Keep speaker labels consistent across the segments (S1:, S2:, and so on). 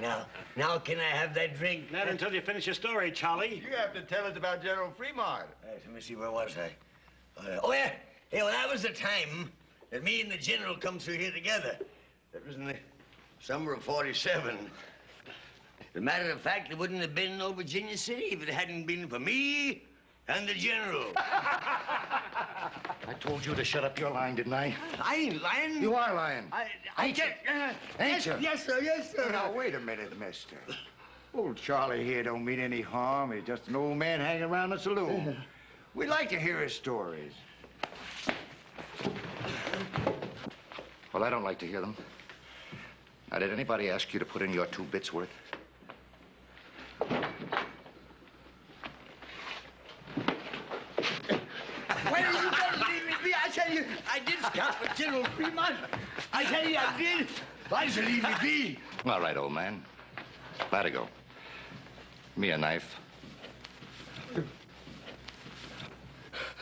S1: now, now can I have that drink?
S2: Not until you finish your story, Charlie.
S3: You have to tell us about General Fremont.
S1: Right, let me see, where was I? Uh, oh, yeah. Yeah, well, that was the time that me and the general come through here together. That was in the summer of 47. As a matter of fact, there wouldn't have been no Virginia City if it hadn't been for me and the general.
S3: I told you to shut up your lying, didn't I?
S1: I ain't lying.
S3: You are lying.
S1: I, I
S3: Ain't you?
S1: Uh,
S3: Ain't
S1: yes,
S3: you?
S1: yes, sir, yes, sir.
S3: Now, wait a minute, mister. Old Charlie here don't mean any harm. He's just an old man hanging around the saloon. We'd like to hear his stories. Well, I don't like to hear them. Now, did anybody ask you to put in your two bits worth?
S1: Why are you going to leave me be? I tell you, I did scout for General Fremont. I tell you, I did. Why should leave me be?
S3: All right, old man. Let it go. Me a knife.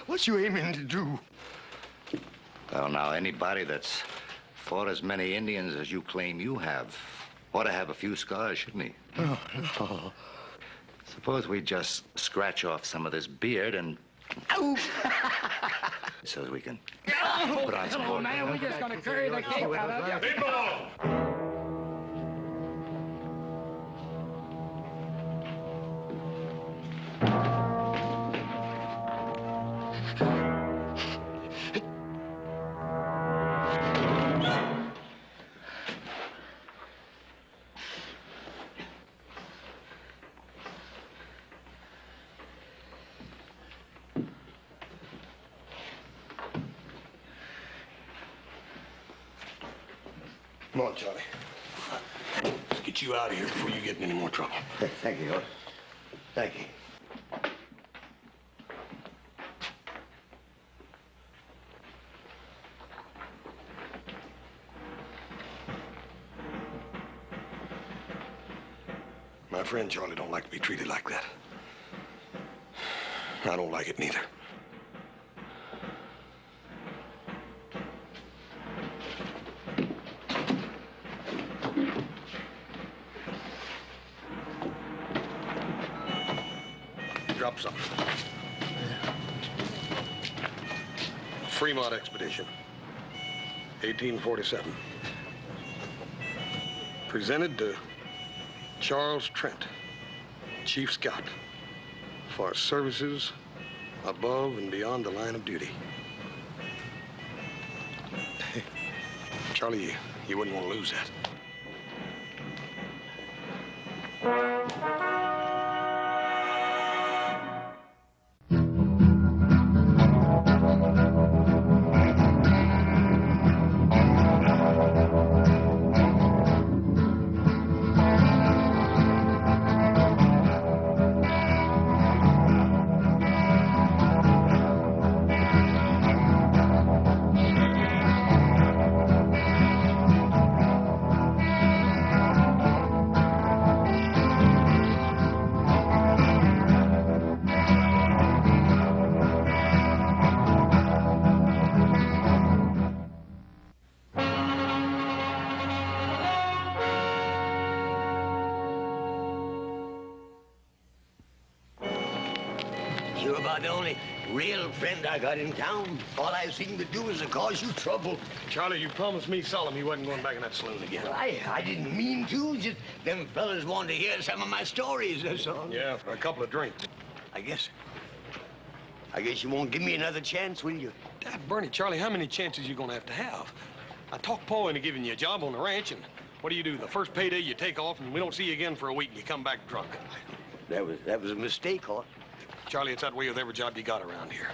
S1: What you aiming to do?
S3: Well, now, anybody that's fought as many Indians as you claim you have ought to have a few scars, shouldn't he?
S1: Oh, no.
S3: Suppose we just scratch off some of this beard and
S1: Ow!
S3: so we can put on some more.
S4: man, we're just gonna carry the cake out of you.
S2: In any more trouble.
S1: Thank you, Horace. Thank you.
S2: My friend Charlie don't like to be treated like that. I don't like it neither. Fremont 1847. Presented to Charles Trent, Chief Scout, for services above and beyond the line of duty. Charlie, you wouldn't want to lose that.
S1: Got in town. All I seem to do is to cause you trouble.
S2: Charlie, you promised me solemn you wasn't going back in that saloon again.
S1: I, I didn't mean to. Just them fellas wanted to hear some of my stories, that's all.
S2: Yeah, for a couple of drinks.
S1: I guess. I guess you won't give me another chance, will you?
S2: Dad, Bernie, Charlie, how many chances you gonna have to have? I talked Paul into giving you a job on the ranch, and what do you do? The first payday you take off, and we don't see you again for a week, and you come back drunk.
S1: That was that was a mistake, Hoss.
S2: Charlie, it's that way with every job you got around here.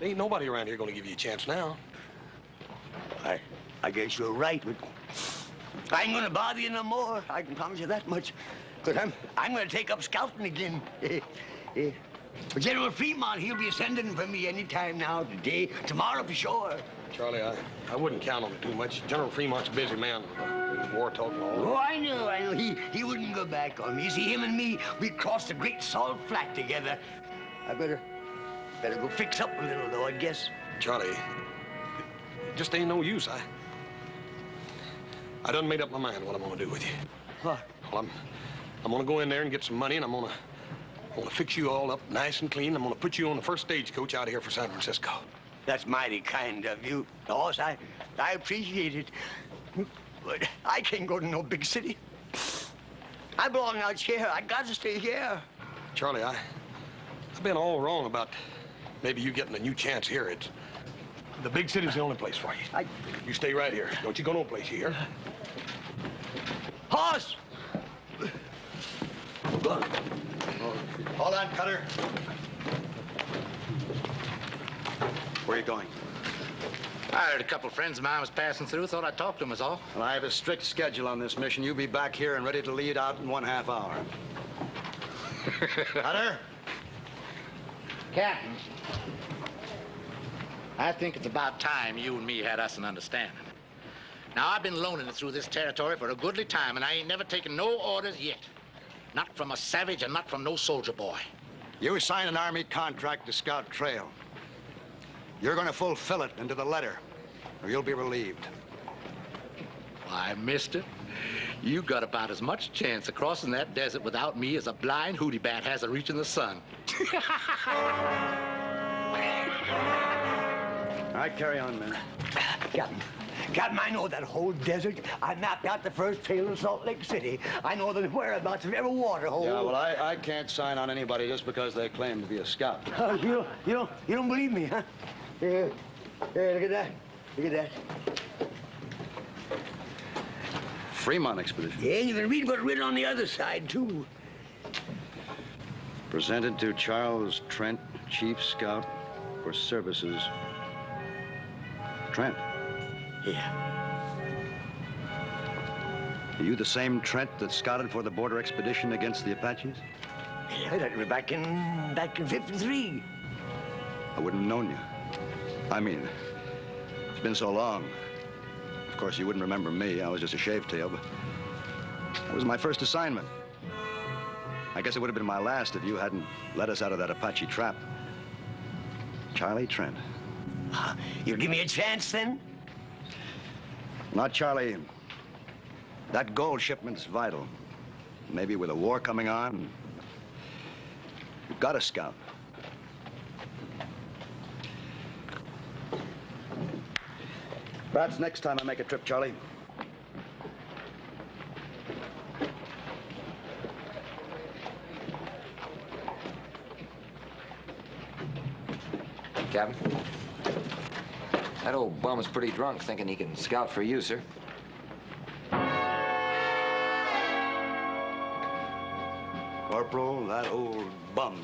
S2: There ain't nobody around here gonna give you a chance now.
S1: I I guess you're right, but I ain't gonna bother you no more. I can promise you that much. Cause I'm I'm gonna take up scouting again. Eh, eh. General Fremont, he'll be sending for me any time now, today, tomorrow for sure.
S2: Charlie, I, I wouldn't count on it too much. General Fremont's a busy man. with War talk and all.
S1: Oh, I know, I know. He he wouldn't go back on me. You see, him and me, we crossed the Great Salt Flat together. I better better go fix up a little, though, I guess.
S2: Charlie, it just ain't no use. I. I done made up my mind what I'm gonna do with you.
S1: What?
S2: Well, I'm, I'm gonna go in there and get some money, and I'm gonna, I'm gonna fix you all up nice and clean. I'm gonna put you on the first stagecoach out of here for San Francisco.
S1: That's mighty kind of you, Hoss. I, I appreciate it. But I can't go to no big city. I belong out here. I got to stay here.
S2: Charlie, I, I've been all wrong about maybe you getting a new chance here. It's the big city's the only place for you.
S1: I...
S2: You stay right here. Don't you go no place here.
S1: Hoss!
S5: Hold on, Cutter. Where are you going?
S6: I heard a couple of friends of mine was passing through. Thought I'd talk to them, is all.
S5: Well, I have a strict schedule on this mission. You'll be back here and ready to lead out in one half hour. Cutter?
S6: Captain. I think it's about time you and me had us an understanding. Now, I've been loaning it through this territory for a goodly time, and I ain't never taken no orders yet. Not from a savage and not from no soldier boy.
S5: You signed an Army contract to scout trail. You're going to fulfill it into the letter, or you'll be relieved.
S6: Why, mister, you got about as much chance of crossing that desert without me as a blind hootie bat has of reaching the sun.
S5: All right, carry on, man.
S1: Captain, Captain, I know that whole desert. I mapped out the first trail in Salt Lake City. I know the whereabouts of every water hole.
S5: Yeah, well, I, I can't sign on anybody just because they claim to be a scout.
S1: Uh, you don't, you don't, you don't believe me, huh? Here, here, look at that. Look at that.
S5: Fremont Expedition.
S1: Yeah, you can read what's written on the other side, too.
S5: Presented to Charles Trent, Chief Scout for Services. Trent,
S1: Yeah.
S5: are you the same Trent that scouted for the border expedition against the Apaches?
S1: Yeah, that was back in, back in 53.
S5: I wouldn't have known you. I mean, it's been so long. Of course, you wouldn't remember me. I was just a shave tail, but that was my first assignment. I guess it would have been my last if you hadn't let us out of that Apache trap. Charlie Trent.
S1: Uh, you'll give me a chance, then?
S5: Not Charlie. That gold shipment's vital. Maybe with a war coming on, you've got to scout. Perhaps next time I make a trip, Charlie.
S7: Captain? That old bum is pretty drunk, thinking he can scout for you, sir.
S5: Corporal, that old bum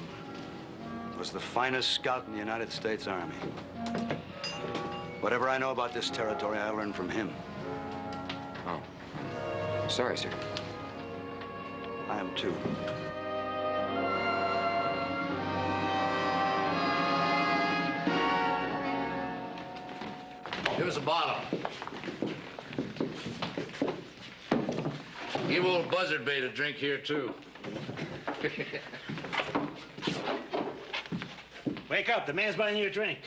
S5: was the finest scout in the United States Army. Whatever I know about this territory, I learned from him.
S7: Oh. Sorry, sir.
S5: I am too.
S6: Here's a bottle. Give old Buzzard Bait a drink here, too.
S8: Wake up. The man's buying you a drink.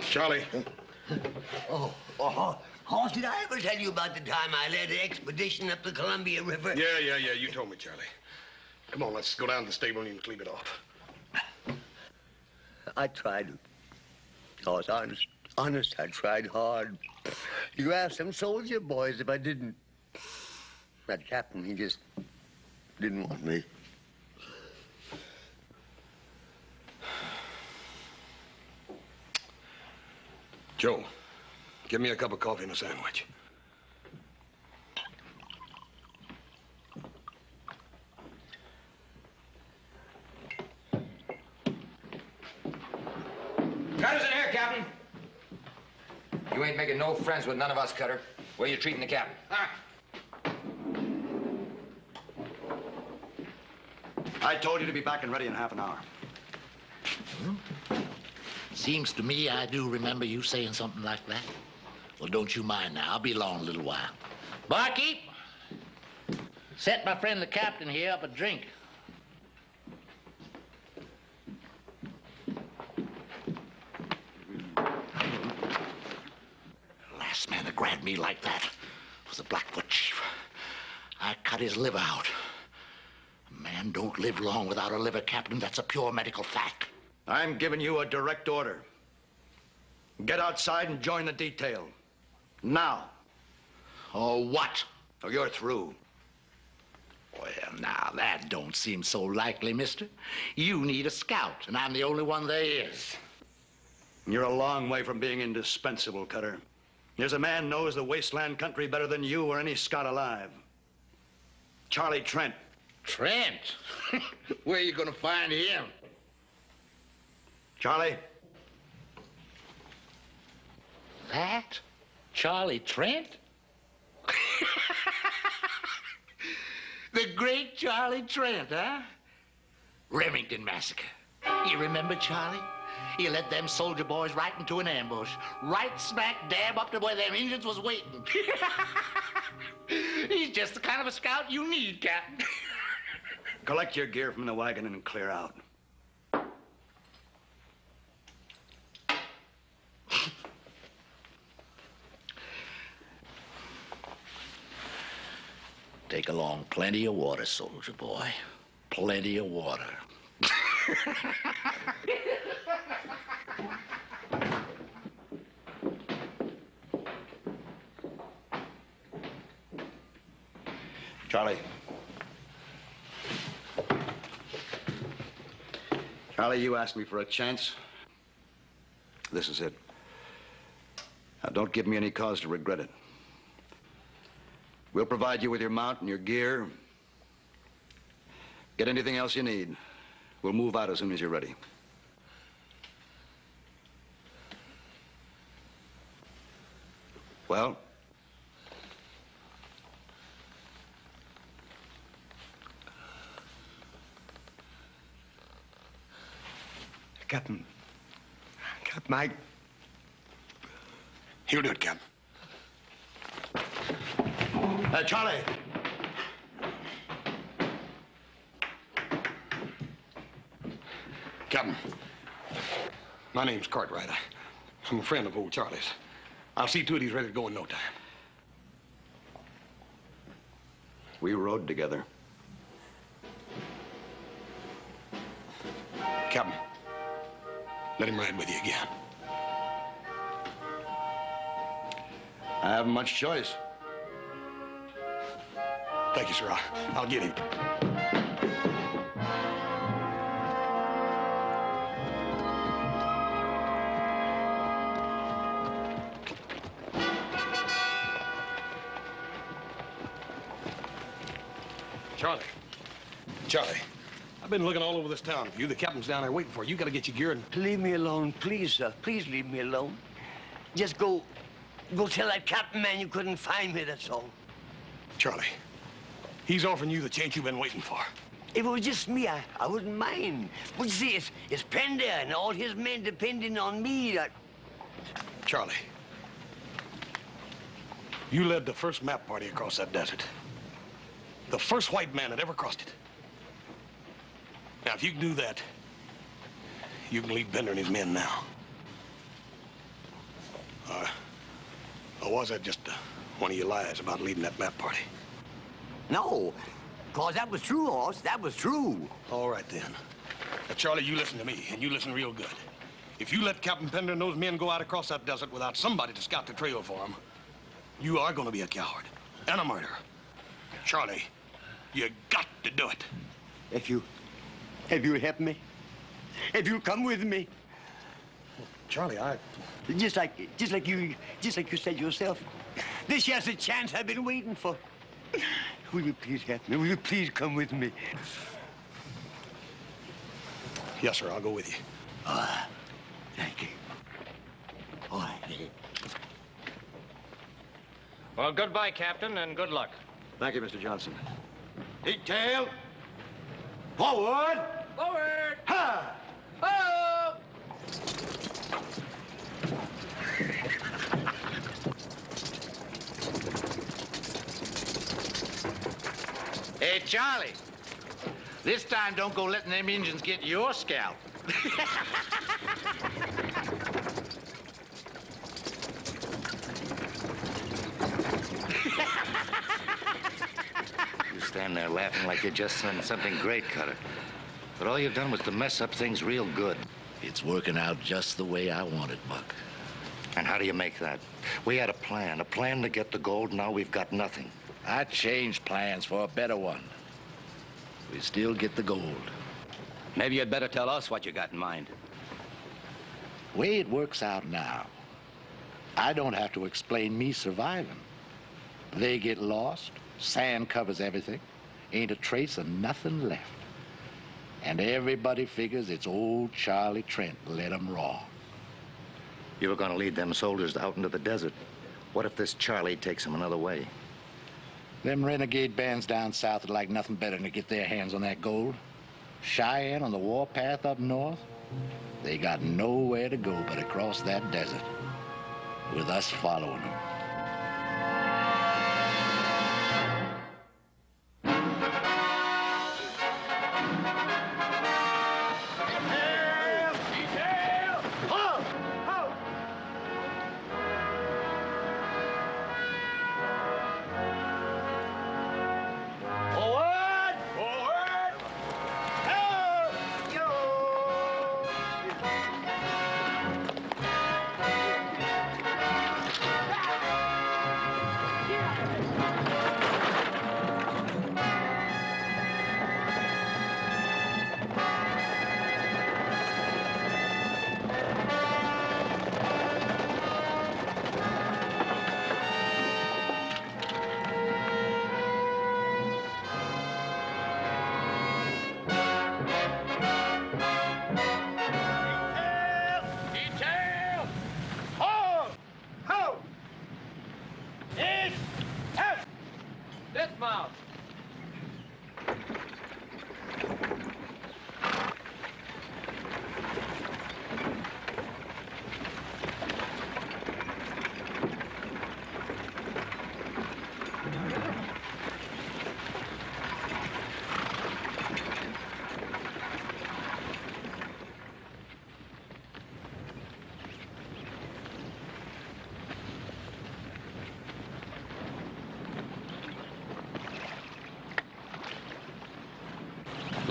S2: Charlie,
S1: Oh, oh, Hoss, did I ever tell you about the time I led an expedition up the Columbia River?
S2: yeah, yeah, yeah, you told me, Charlie. Come on, let's go down to the stable and you can clean it off.
S1: I tried. Hoss, honest, honest, I tried hard. You asked them soldier boys if I didn't. That captain, he just didn't want me.
S2: Joe, give me a cup of coffee and a sandwich.
S7: You ain't making no friends with none of us, Cutter. Where you treating the captain? Ah.
S5: I told you to be back and ready in half an hour. Hmm?
S6: Seems to me I do remember you saying something like that. Well, don't you mind now. I'll be along a little while. Barkeep, set my friend the captain here up a drink. Last man that grabbed me like that was the Blackfoot chief. I cut his liver out. A man don't live long without a liver, Captain. That's a pure medical fact.
S5: I'm giving you a direct order. Get outside and join the detail. Now.
S6: Or what?
S5: Or you're through.
S6: Well, now, that don't seem so likely, mister. You need a scout, and I'm the only one there is.
S5: You're a long way from being indispensable, Cutter. There's a man knows the wasteland country better than you or any Scot alive. Charlie Trent.
S6: Trent? Where you gonna find him?
S5: Charlie,
S6: That? Charlie Trent? the great Charlie Trent, huh? Remington Massacre. You remember Charlie? He led them soldier boys right into an ambush, right smack dab up to where them Indians was waiting. He's just the kind of a scout you need, Captain.
S5: collect your gear from the wagon and clear out.
S6: Take along plenty of water, soldier boy. Plenty of water.
S5: Charlie. Charlie, you asked me for a chance. This is it. Now, don't give me any cause to regret it. We'll provide you with your mount and your gear. Get anything else you need. We'll move out as soon as you're ready. Well?
S1: Captain. Captain, Mike.
S2: He'll do it, Captain.
S5: Uh, Charlie!
S2: Captain, my name's Cartwright. I, I'm a friend of old Charlie's. I'll see to it he's ready to go in no time.
S5: We rode together.
S2: Captain, let him ride with you again.
S5: I haven't much choice.
S2: Thank you, sir. I'll, I'll get him. Charlie. Charlie. I've been looking all over this town for you. The captain's down there waiting for you. You gotta get your gear and
S1: Leave me alone, please, sir. Please leave me alone. Just go, go tell that captain man you couldn't find me, that's all.
S2: Charlie. He's offering you the chance you've been waiting for.
S1: If it was just me, I, I wouldn't mind. But you see, it's, it's Pender and all his men depending on me. That...
S2: Charlie. You led the first map party across that desert. The first white man that ever crossed it. Now, if you can do that, you can leave Pender and his men now. Uh, or was that just uh, one of your lies about leading that map party?
S1: No, cause that was true, Hoss. That was true.
S2: All right, then. Now, Charlie, you listen to me, and you listen real good. If you let Captain Pender and those men go out across that desert without somebody to scout the trail for them, you are going to be a coward and a murderer. Charlie, you got to do it.
S1: If you, if you helped me, Have you come with me,
S2: Charlie, I...
S1: just like, just like you, just like you said yourself, this here's the chance I've been waiting for. Will you please help me? Will you please come with me?
S2: Yes, sir, I'll go with you.
S1: Ah, thank you. All right.
S3: Well, goodbye, Captain, and good luck.
S5: Thank you, Mr. Johnson. Detail.
S8: Forward!
S4: Forward!
S8: Ha!
S4: Oh!
S6: Hey, Charlie. This time, don't go letting them Indians get your scalp.
S3: You stand there laughing like you just done something great, Cutter. But all you've done was to mess up things real good.
S6: It's working out just the way I want it, Buck.
S3: And how do you make that? We had a plan, a plan to get the gold. Now we've got nothing.
S6: I changed plans for a better one. We still get the gold.
S9: Maybe you'd better tell us what you got in mind.
S6: Way it works out now, I don't have to explain me surviving. They get lost, sand covers everything, ain't a trace of nothing left. And everybody figures it's old Charlie Trent led 'em raw.
S3: You were going to lead them soldiers out into the desert. What if this Charlie takes them another way?
S6: Them renegade bands down south would like nothing better than to get their hands on that gold. Cheyenne on the warpath up north, they got nowhere to go but across that desert, with us following them.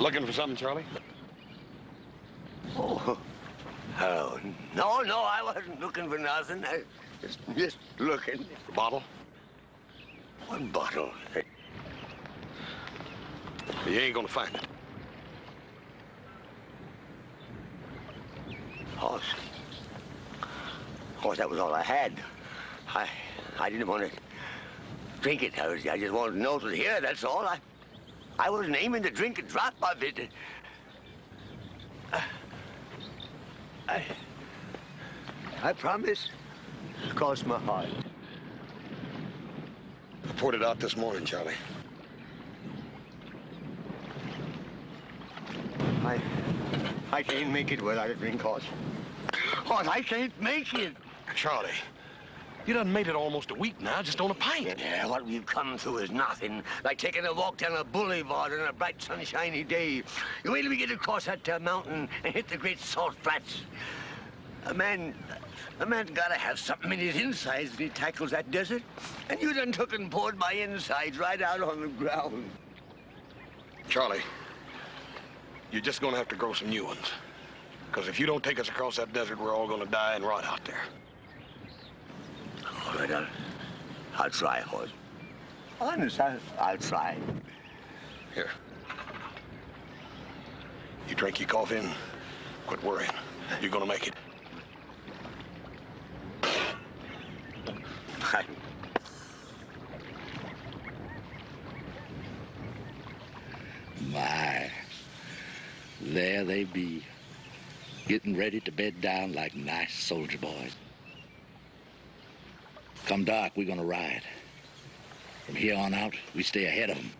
S2: Looking for something, Charlie?
S1: Oh, oh, no, no, I wasn't looking for nothing. I just, just looking.
S2: The bottle?
S1: One bottle.
S2: You ain't gonna find it.
S1: Oh, Hoss. course, that was all I had. I, I didn't want to drink it. I, was, I just wanted to know it was here, that's all. I, I wasn't aiming to drink a drop of it. I, I promise. Cross my heart.
S2: I poured it out this morning, Charlie.
S1: I, I can't make it without a drink, Hoss. Hoss, I can't make it.
S2: Charlie, you done made it almost a week now, just on a pint.
S1: Yeah, what we've come through is nothing. Like taking a walk down a boulevard on a bright, sunshiny day. You wait till we get across that uh, mountain and hit the great salt flats. A man, a man's gotta have something in his insides when he tackles that desert. And you done took and poured my insides right out on the ground.
S2: Charlie, you're just gonna have to grow some new ones. Because if you don't take us across that desert, we're all gonna die and rot out there.
S1: All right, I'll, I'll try, Hoss. Honest, I'll, I'll try.
S2: Here. You drink your coffee and quit worrying. You're gonna make it.
S1: I,
S6: My, there they be, getting ready to bed down like nice soldier boys. Come dark, we're gonna ride. From here on out, we stay ahead of them.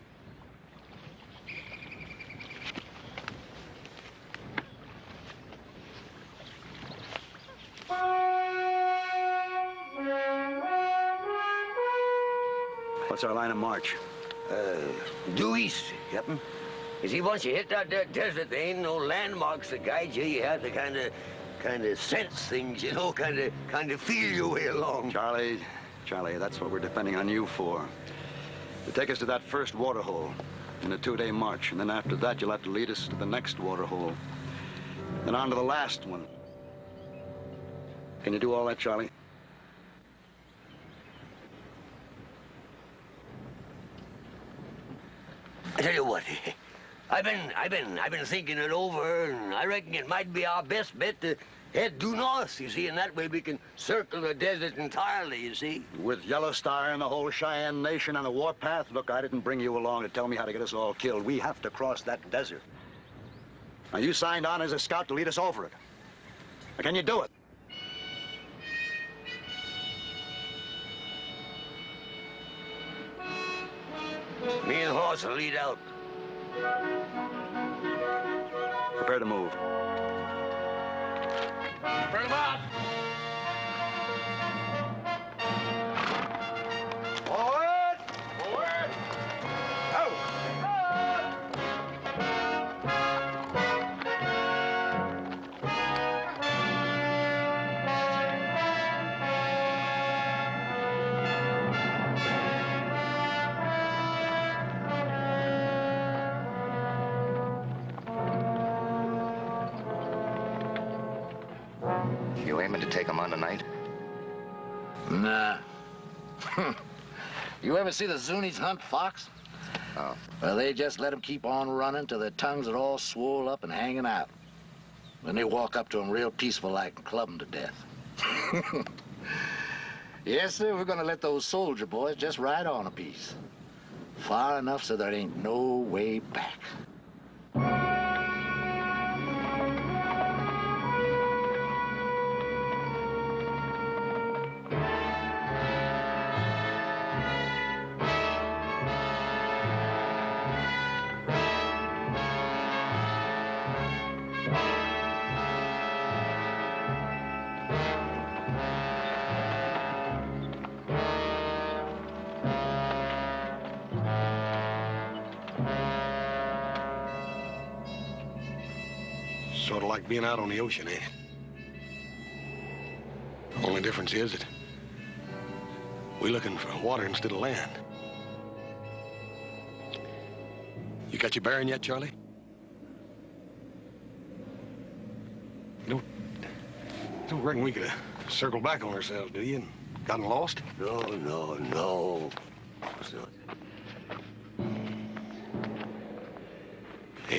S5: What's our line of march?
S1: Uh, due east, Captain. You see, once you hit that, that desert, there ain't no landmarks to guide you. You have to kind of kind of sense things, you know, kind of, kind of feel your way along.
S5: Charlie, Charlie, that's what we're depending on you for. To take us to that first waterhole in a two-day march, and then after that, you'll have to lead us to the next waterhole. Then on to the last one. Can you do all that, Charlie?
S1: I tell you what, I've been, I've been, I've been thinking it over, and I reckon it might be our best bet to head due north. You see, and that way we can circle the desert entirely. You see.
S5: With Yellow Star and the whole Cheyenne Nation on the warpath? Look, I didn't bring you along to tell me how to get us all killed. We have to cross that desert. Now, you signed on as a scout to lead us over it. Now, can you do it?
S1: Me and Hoss will lead out.
S5: Prepare to move.
S8: Bring him out.
S7: Take him on tonight?
S6: Nah. you ever see the Zunis hunt fox?
S7: Oh.
S6: Well, they just let 'em keep on running till their tongues are all swole up and hanging out. Then they walk up to 'em real peaceful like and club 'em to death. yes, sir, we're gonna let those soldier boys just ride on a piece. Far enough so there ain't no way back.
S2: Being out on the ocean, eh? ain't it? Only difference is that we're looking for water instead of land. You got your bearing yet, Charlie? You don't, you don't reckon we could have circled back on ourselves, do you, and gotten lost?
S1: No, no, no.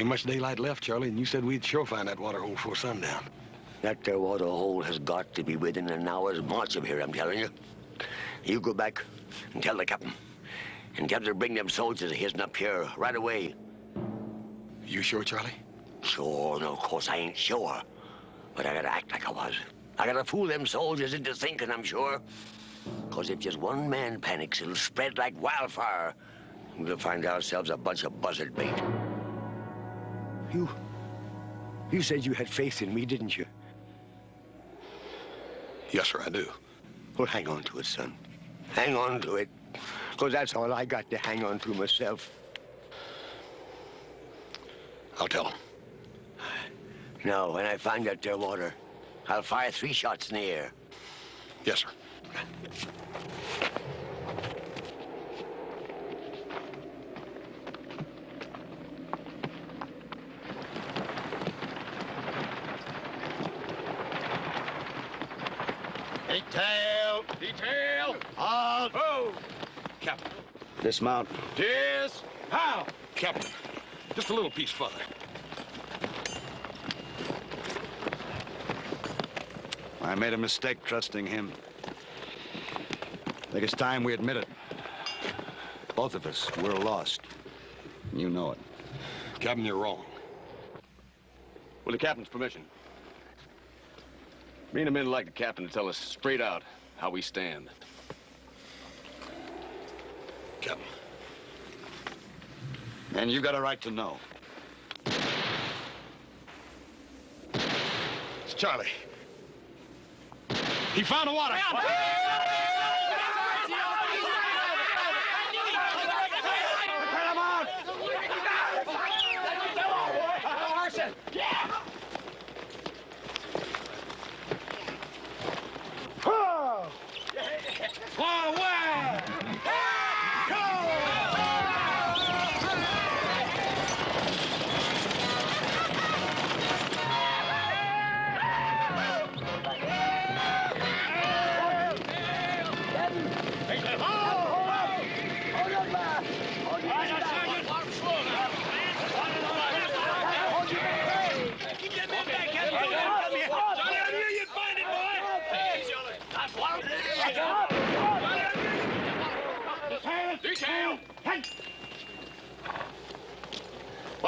S2: Ain't much daylight left, Charlie, and you said we'd sure find that water hole before sundown.
S1: That there water hole has got to be within an hour's march of here, I'm telling you. You go back and tell the captain. And tell him to bring them soldiers of his up here right away.
S2: You sure, Charlie?
S1: Sure, no, of course I ain't sure. But I gotta act like I was. I gotta fool them soldiers into thinking I'm sure. Because if just one man panics, it'll spread like wildfire. We'll find ourselves a bunch of buzzard bait. You. You said you had faith in me, didn't you?
S2: Yes, sir, I do.
S1: Well, hang on to it, son. Hang on to it. Because that's all I got to hang on to myself.
S2: I'll tell him.
S1: No, when I find that there water, I'll fire three shots in the air.
S2: Yes, sir.
S8: Detail! Detail! Halt! Oh!
S2: Captain.
S5: Dismount.
S8: Dis! How?
S2: Captain, just a little piece further.
S5: I made a mistake trusting him. I think it's time we admit it. Both of us, we're lost. You know it.
S2: Captain, you're wrong.
S10: With the captain's permission. Me and the men like the captain to tell us straight out how we stand.
S5: And you've got a right to know.
S2: It's Charlie. He found the water.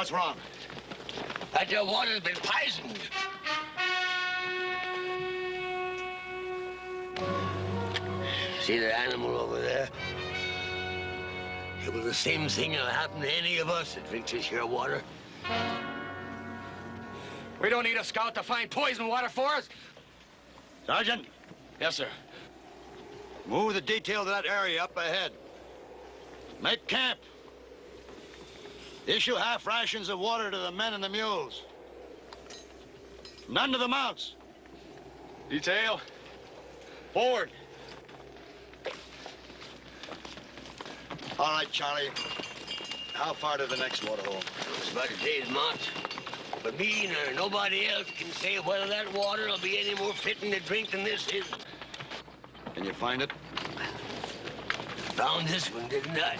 S5: What's wrong?
S1: That your water's been poisoned. See that animal over there? It was the same thing that'll happen to any of us that drinks this here water.
S11: We don't need a scout to find poison water for us.
S5: Sergeant,
S10: Yes, sir.
S5: move the detail to that area up ahead. Make camp. Issue half rations of water to the men and the mules. None to the mounts.
S10: Detail. Forward.
S5: All right, Charlie. How far to the next waterhole?
S1: It's about a day's march. But me nor nobody else can say whether that water will be any more fitting to drink than this is.
S5: Can you find it?
S1: Found this one, didn't I?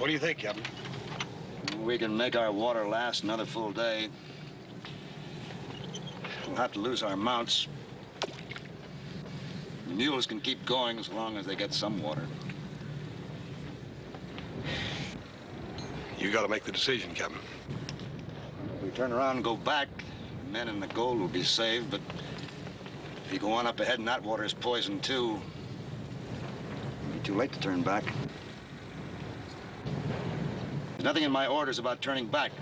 S10: What do you think, Captain?
S5: We can make our water last another full day. We'll have to lose our mounts. The mules can keep going as long as they get some water.
S10: You got to make the decision, Captain.
S5: If we turn around and go back, the men and the gold will be saved, but if you go on up ahead and that water is poisoned too, it'll be too late to turn back. There's nothing in my orders about turning back.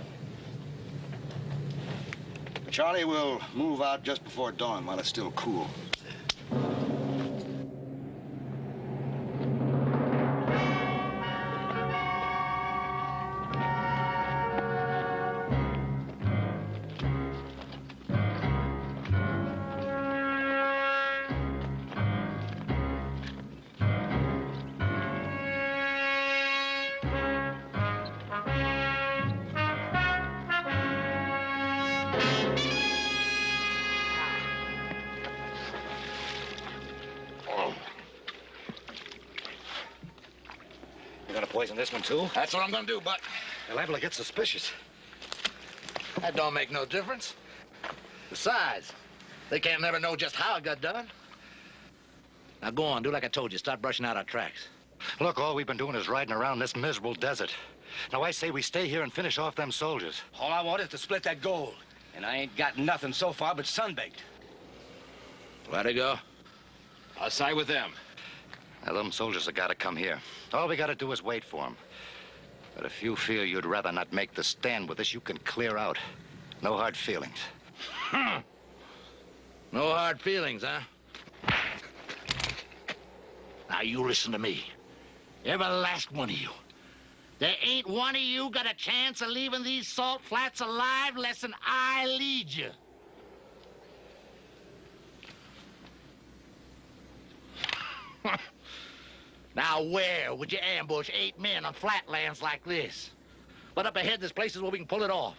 S5: Charlie will move out just before dawn while it's still cool.
S12: Poison this one, too?
S6: That's what I'm gonna do, but
S5: They're liable to get suspicious.
S6: that don't make no difference. Besides, they can't never know just how it got done. Now go on, do like I told you. Start brushing out our tracks.
S3: Look, all we've been doing is riding around this miserable desert. Now, I say we stay here and finish off them soldiers.
S11: All I want is to split that gold. And I ain't got nothing so far but sunbaked.
S6: Let it go.
S12: I'll side with them.
S3: Now, them soldiers have got to come here. All we got to do is wait for them. But if you feel you'd rather not make the stand with us, you can clear out. No hard feelings. Hmm.
S6: No hard feelings, huh? Now you listen to me. Every last one of you. There ain't one of you got a chance of leaving these salt flats alive less than I lead you. now where would you ambush eight men on flatlands like this? But up ahead, there's places where we can pull it off.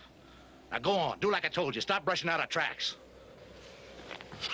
S6: Now go on, do like I told you. Stop brushing out our tracks.
S1: It's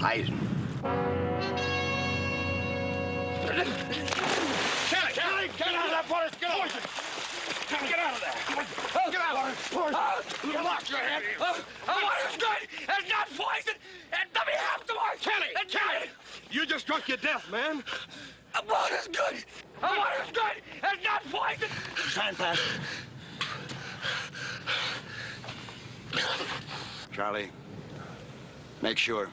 S1: poison.
S2: Kelly, Kelly, get out of that water. Get out. Kelly, get out of there. Get out. Poison. You lost your head.
S11: The water's good! It's not poison! And let me have some more!
S2: Kelly, Kelly.
S10: You just drunk your death, man.
S11: The water's good!
S9: The water's good. It's not poison.
S5: Time pass. Charlie, make sure.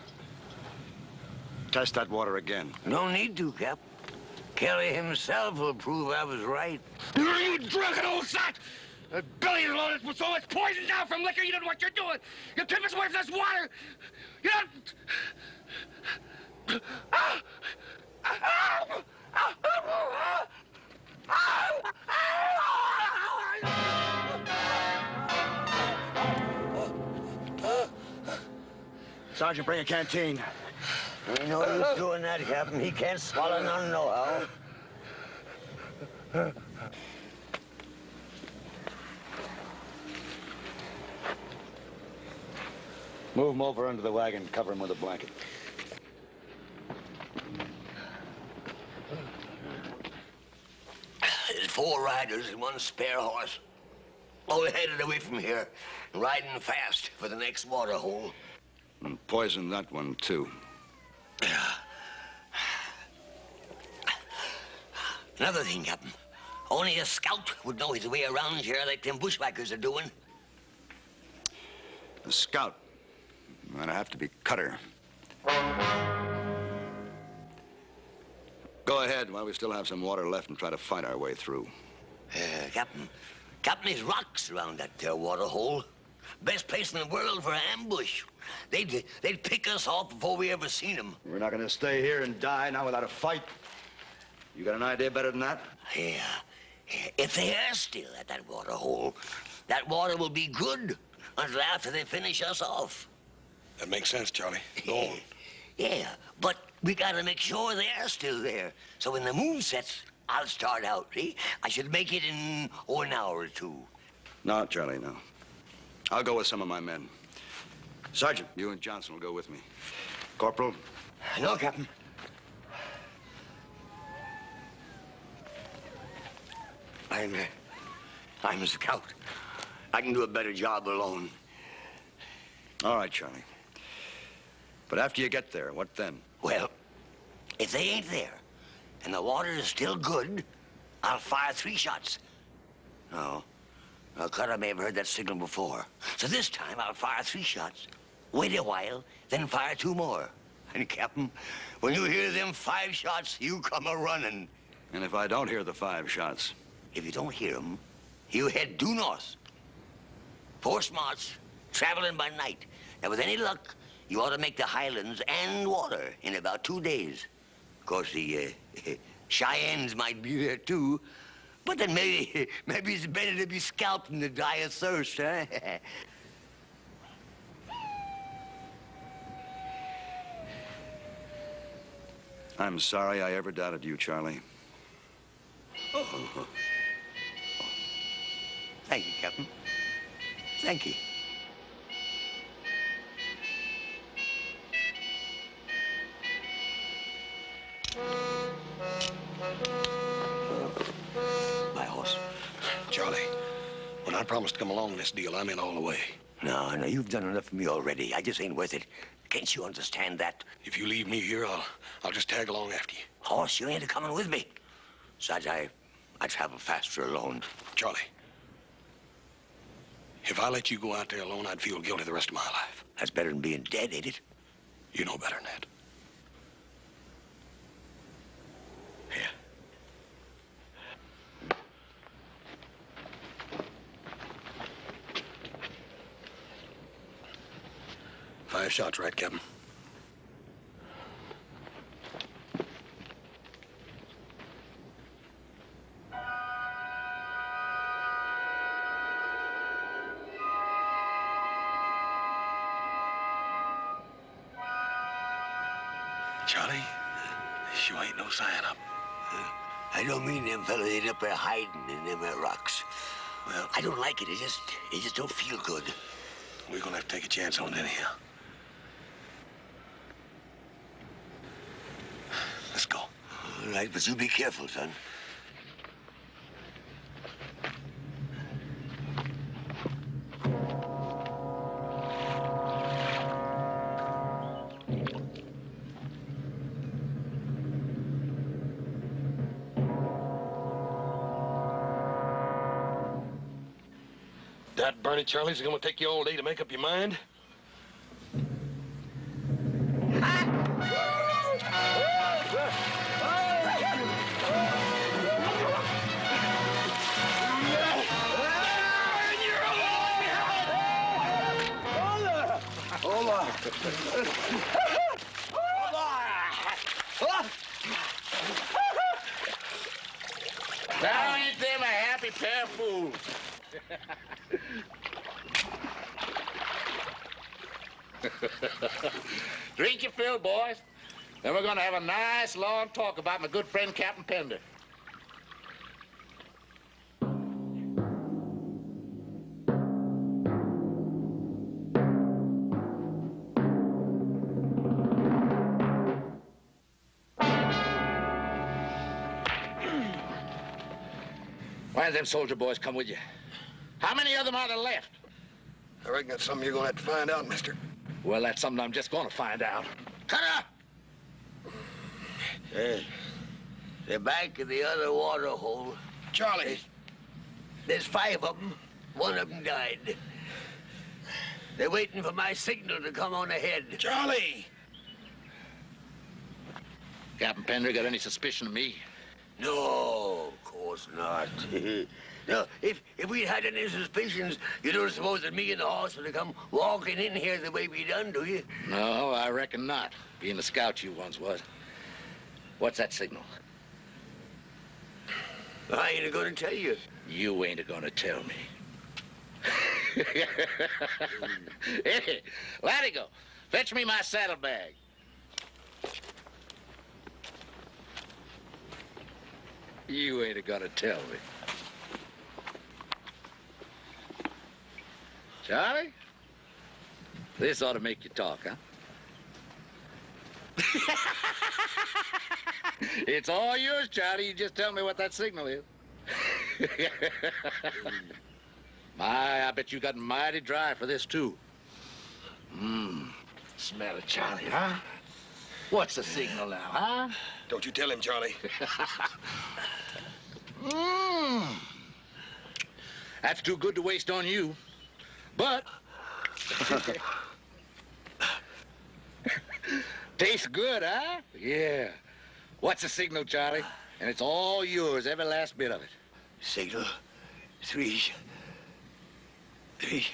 S5: Test that water again.
S1: No need to, Cap. Kelly himself will prove I was right.
S9: You drunken old sot! The belly is loaded with so much poison now from liquor, you don't know what you're doing. You tip us away from this water. You don't... Ah! Ah! Ah!
S5: Sergeant, bring a canteen.
S1: Ain't no use doing that, Captain. He can't swallow none nohow.
S5: Move him over under the wagon, cover him with a blanket.
S1: There's four riders and one spare horse. Oh, we're headed away from here, riding fast for the next water hole.
S5: And poison that one, too.
S1: Another thing, Captain. Only a scout would know his way around here like them bushwhackers are doing.
S5: A scout. Might have to be Cutter. Go ahead while we still have some water left and try to fight our way through.
S1: Uh, Captain, Captain, there's rocks around that there water hole. Best place in the world for an ambush. They'd, they'd pick us off before we ever seen them.
S5: We're not going to stay here and die now without a fight. You got an idea better than that?
S1: Yeah. yeah. If they are still at that water hole, that water will be good until after they finish us off.
S2: That makes sense, Charlie. Go on.
S1: Yeah, but we gotta make sure they're still there. So when the moon sets, I'll start out, see? I should make it in, oh, an hour or two.
S5: No, Charlie, no. I'll go with some of my men. Sergeant, you and Johnson will go with me. Corporal?
S1: No, Captain. I'm a, I'm a scout. I can do a better job alone.
S5: All right, Charlie. But after you get there, what then?
S1: Well, if they ain't there and the water is still good, I'll fire three shots. No. Well, Cutter may have heard that signal before. So this time I'll fire three shots. Wait a while, then fire two more. And, Captain, when you hear them five shots, you come a running.
S5: And if I don't hear the five shots?
S1: If you don't hear them, you head due north. Force march, traveling by night. Now, with any luck, you ought to make the Highlands and water in about two days. Of course, the uh, Cheyennes might be there, too. But then maybe, maybe it's better to be scalped than to die of thirst, huh?
S5: I'm sorry I ever doubted you, Charlie.
S1: Oh. Thank you, Captain. Thank you.
S2: I promised to come along in this deal, I'm in all the way.
S1: No, no, you've done enough for me already. I just ain't worth it. Can't you understand that?
S2: If you leave me here, I'll, I'll just tag along after you.
S1: Hoss, you ain't coming with me. Besides, I, I travel faster alone.
S2: Charlie, if I let you go out there alone, I'd feel guilty the rest of my life.
S1: That's better than being dead, ain't it?
S2: You know better than that. Five shots, right, Captain? Charlie, you ain't no sign up.
S1: I don't mean them fellas ain't up there hiding in them rocks.
S2: Well,
S1: I don't like it. It just, it just don't feel good.
S2: We're gonna have to take a chance on it anyhow.
S1: All right, but you be careful, son.
S2: That Bernie Charlie's gonna take you all day to make up your mind?
S6: Now ain't them a happy pair of fools? Drink your fill, boys. Then we're gonna have a nice long talk about my good friend Captain Pender. Why did them soldier boys come with you? How many of them are there left?
S2: I reckon that's something you're gonna have to find out, mister.
S6: Well, that's something I'm just gonna find out.
S1: Cut up! Uh, they're back in the other water hole.
S2: Charlie.
S1: There's, there's five of them. One of them died. They're waiting for my signal to come on ahead.
S2: Charlie!
S6: Captain Pender got any suspicion of me?
S1: No, of course not. now, if if we'd had any suspicions, you don't suppose that me and the horse would have come walking in here the way we done, do you?
S6: No, I reckon not. Being a scout you once was. What's that signal?
S1: I ain't gonna tell you.
S6: You ain't gonna tell me. hey, Latigo, fetch me my saddlebag. You ain't a gonna tell me. Charlie? This ought to make you talk, huh? it's all yours, Charlie. You just tell me what that signal is. My, I bet you got mighty dry for this, too. Mmm. Smell it, Charlie, huh? What's the signal now, huh?
S2: Don't you tell him, Charlie.
S6: Mmm. That's too good to waste on you. But. Tastes good, huh? Yeah. What's the signal, Charlie? And it's all yours, every last bit of it.
S1: Signal. Three. Three.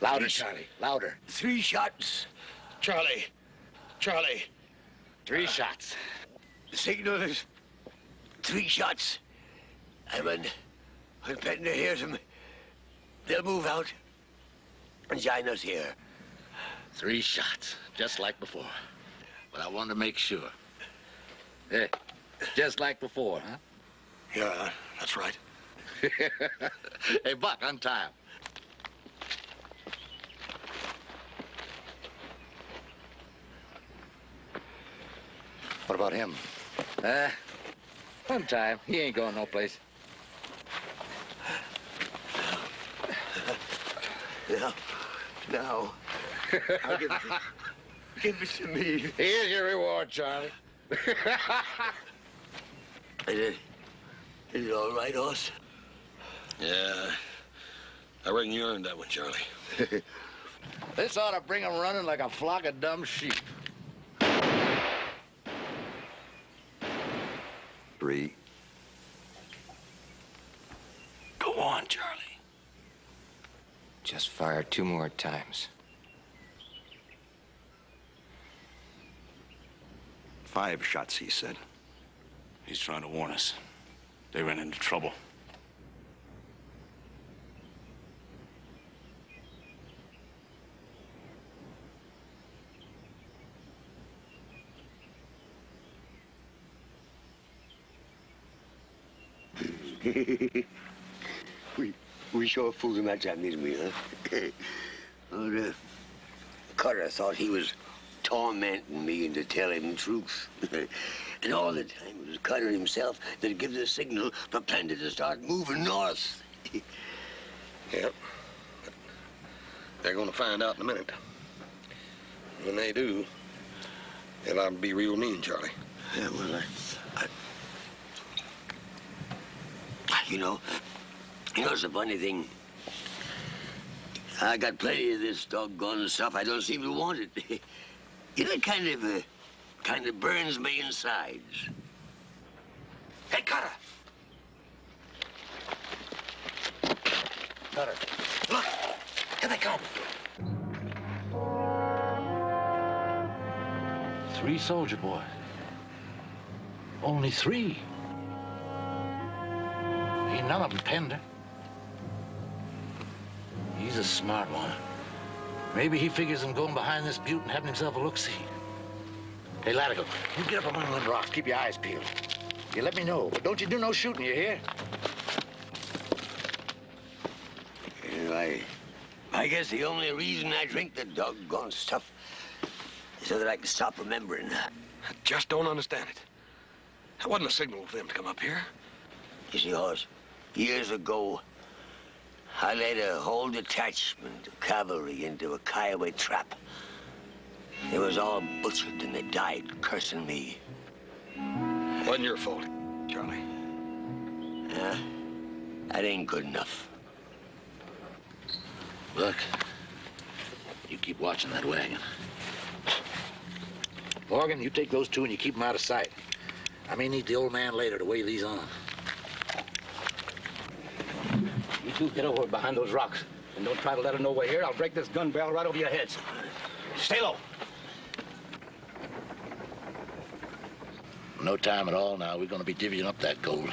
S6: Louder, Charlie. Louder.
S1: Three shots.
S2: Charlie. Charlie.
S6: Three shots.
S1: The signal is three shots. And when, when Pender hears them, they'll move out and join us here.
S6: Three shots, just like before. But I wanted to make sure. Hey, just like before, huh?
S2: Yeah, that's right.
S6: hey, Buck, untie him.
S5: What about him?
S6: Uh, untie him. He ain't going no place.
S1: Now, now, I'll give it, give it to me.
S6: Here's your reward, Charlie.
S1: Is it, is it all right, Hoss?
S2: Yeah. I reckon you earned that one, Charlie.
S6: This ought to bring 'em running like a flock of dumb sheep.
S5: Three.
S2: Go on, Charlie.
S7: Just fire two more times.
S5: Five shots, he said.
S10: He's trying to warn us. They ran into trouble.
S1: We, we sure fooled him that time, didn't we, huh? well, uh, Cutter thought he was tormenting me into telling the truth. and all the time it was Cutter himself that gave the signal for Pender to start moving north.
S2: Yep. They're gonna find out in a minute. When they do, they'll to be real mean, Charlie.
S1: Yeah, well, I, I, you know, you know, it's a funny thing. I got plenty of this doggone stuff. I don't seem to want it. you know, it kind of, uh, kind of burns me insides.
S6: Hey, Cutter! Cutter, look! Here they come! Three soldier boys. Only three. Ain't none of them Pender. He's a smart one. Maybe he figures on going behind this butte and having himself a look-see. Hey, Latigo, you get up among them rocks. Keep your eyes peeled. You let me know, but don't you do no shooting, you hear?
S1: You I, I guess the only reason I drink the doggone stuff is so that I can stop remembering. That.
S2: I just don't understand it. That wasn't a signal for them to come up here.
S1: You see, Hoss, years ago, I led a whole detachment of cavalry into a Kiowa trap. They was all butchered and they died cursing me.
S2: Wasn't your fault, Charlie.
S1: Yeah, that ain't good enough.
S6: Look, you keep watching that wagon. Morgan, you take those two and you keep them out of sight. I may need the old man later to weigh these on.
S11: You two get over behind those rocks. And don't try to let them know we're here. I'll break this gun barrel right over your heads. Stay low.
S6: No time at all now. We're going to be divvying up that gold.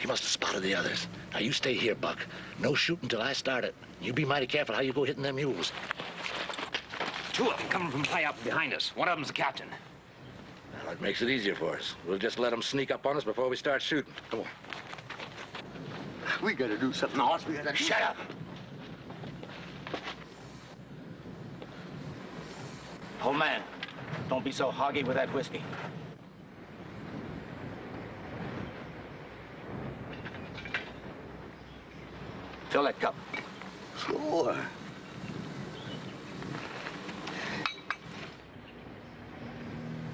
S6: He must have spotted the others. Now, you stay here, Buck. No shooting till I start it. You be mighty careful how you go hitting them mules.
S11: Two of them coming from high up behind us. One of them's the captain.
S6: Well, that makes it easier for us. We'll just let them sneak up on us before we start shooting. Come on.
S1: We gotta do something, Hoss. We gotta...
S6: Shut up!
S11: Old man, don't be so hoggy with that whiskey. Fill that cup.
S1: Sure.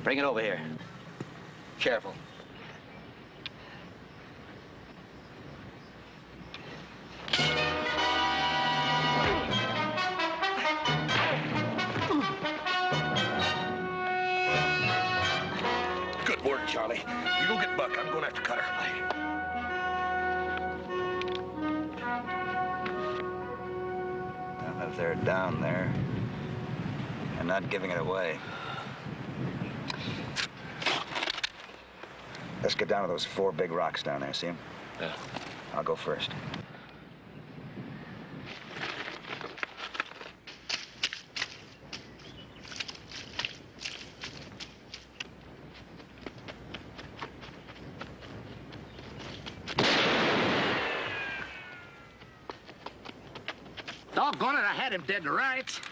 S11: Bring it over here. Careful.
S2: Good work, Charlie. You go get Buck. I'm going after Cutter.
S5: Not if they're down there and not giving it away. Let's get down to those four big rocks down there. See them?
S6: Yeah.
S5: I'll go first.
S11: Doggone it, I had him dead to rights.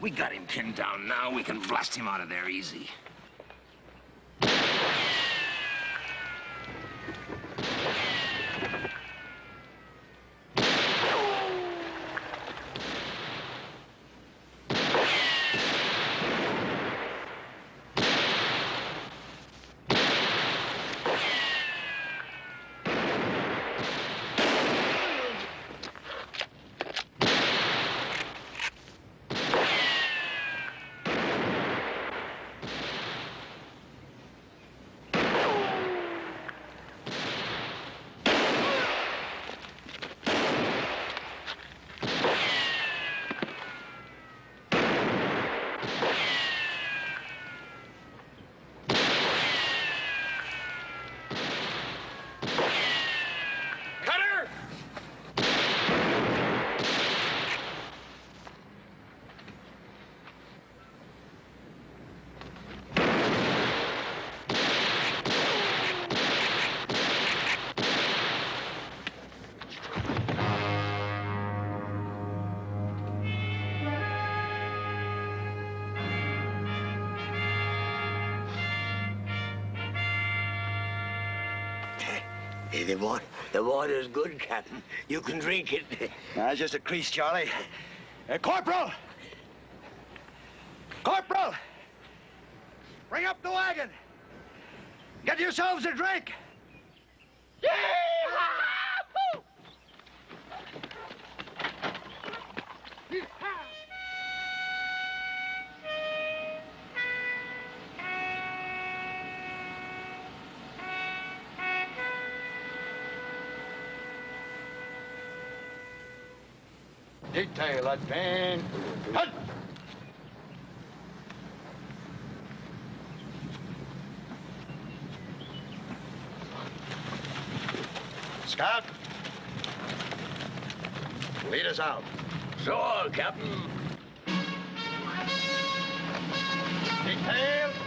S11: We got him pinned down now. We can blast him out of there easy.
S1: The water, the water's good, Captain. You can drink it.
S5: That's just a crease, Charlie. Uh! Corporal! Detail, advance. Halt!
S13: Scout. Lead us out.
S1: So, Captain.
S5: Detail.